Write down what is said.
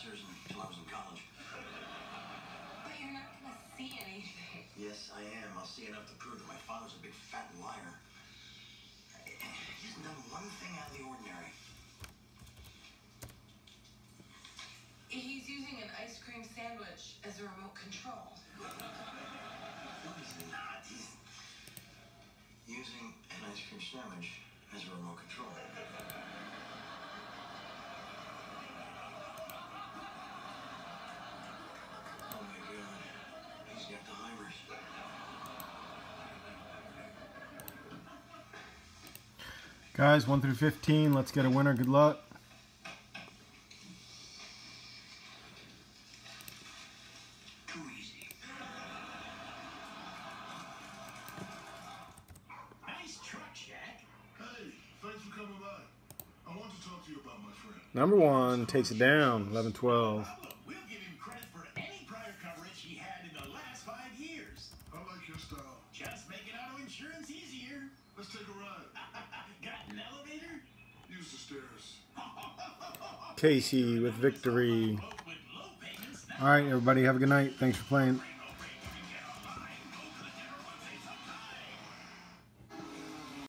professors until I was in college. But you're not gonna see anything. Yes, I am. I'll see enough to prove that my father's a big fat liar. He hasn't done one thing out of the ordinary. He's using an ice cream sandwich as a remote control. No, he's not. He's using an ice cream sandwich as a remote control. Guys, 1 through 15. Let's get a winner. Good luck. Nice truck, Hey, thanks for coming by. I want to talk to you about my friend. Number one takes it down. 11 12. Casey with victory. All right, everybody. Have a good night. Thanks for playing.